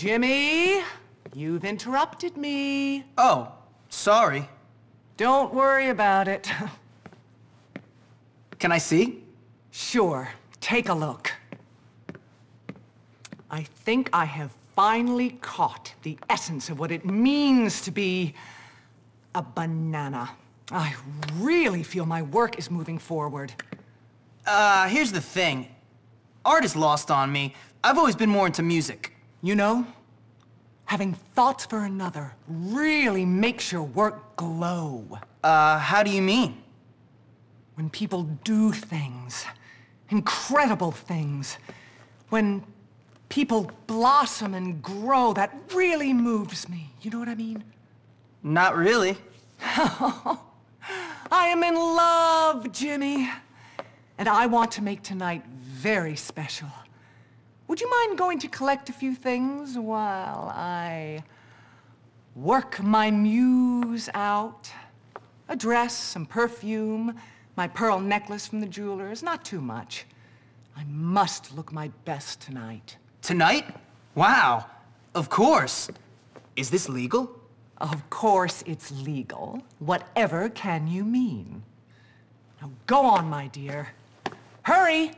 Jimmy, you've interrupted me. Oh, sorry. Don't worry about it. Can I see? Sure, take a look. I think I have finally caught the essence of what it means to be a banana. I really feel my work is moving forward. Uh, here's the thing. Art is lost on me. I've always been more into music. You know, having thoughts for another really makes your work glow. Uh, how do you mean? When people do things, incredible things, when people blossom and grow, that really moves me. You know what I mean? Not really. I am in love, Jimmy. And I want to make tonight very special. Would you mind going to collect a few things while I work my muse out? A dress, some perfume, my pearl necklace from the jeweler's, not too much. I must look my best tonight. Tonight? Wow. Of course. Is this legal? Of course it's legal. Whatever can you mean? Now go on, my dear. Hurry!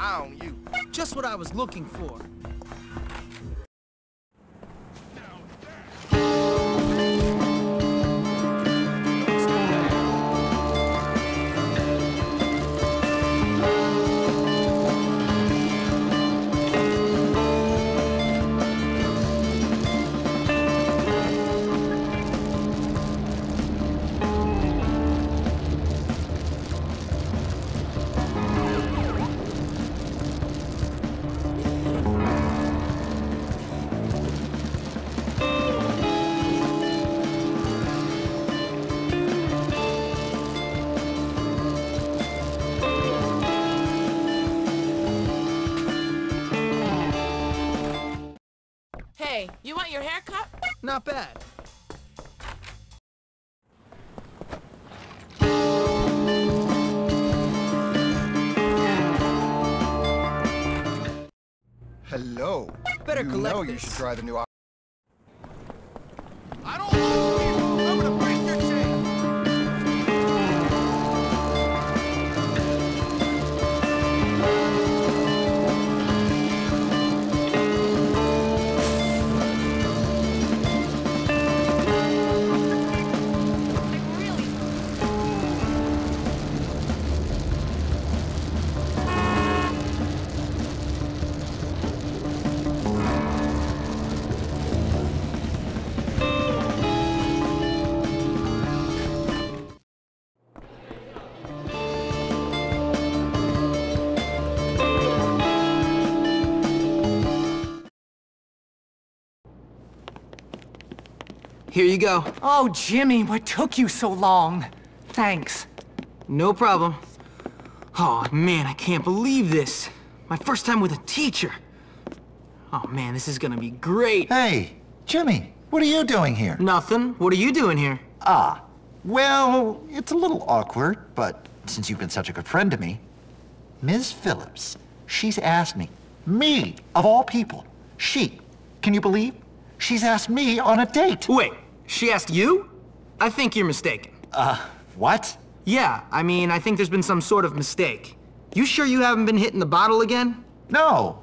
Eye on you. Just what I was looking for. Hey, you want your hair cut? Not bad. Hello. Better you collect know you should try the new. Here you go. Oh, Jimmy, what took you so long? Thanks. No problem. Oh, man, I can't believe this. My first time with a teacher. Oh, man, this is gonna be great. Hey, Jimmy, what are you doing here? Nothing. What are you doing here? Ah, well, it's a little awkward, but since you've been such a good friend to me, Ms. Phillips, she's asked me, me, of all people, she, can you believe? She's asked me on a date. Wait, she asked you? I think you're mistaken. Uh, what? Yeah, I mean, I think there's been some sort of mistake. You sure you haven't been hitting the bottle again? No.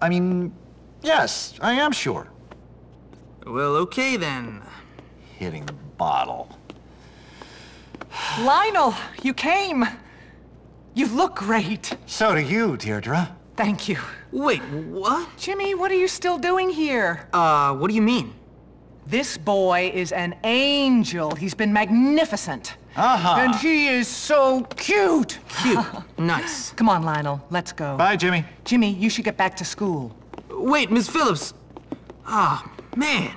I mean, yes, I am sure. Well, okay then. hitting the bottle. Lionel, you came. You look great. So do you, Deirdre. Thank you. Wait, what? Jimmy, what are you still doing here? Uh, what do you mean? This boy is an angel. He's been magnificent. Uh-huh. And he is so cute. Cute. nice. Come on, Lionel, let's go. Bye, Jimmy. Jimmy, you should get back to school. Wait, Miss Phillips. Ah, man.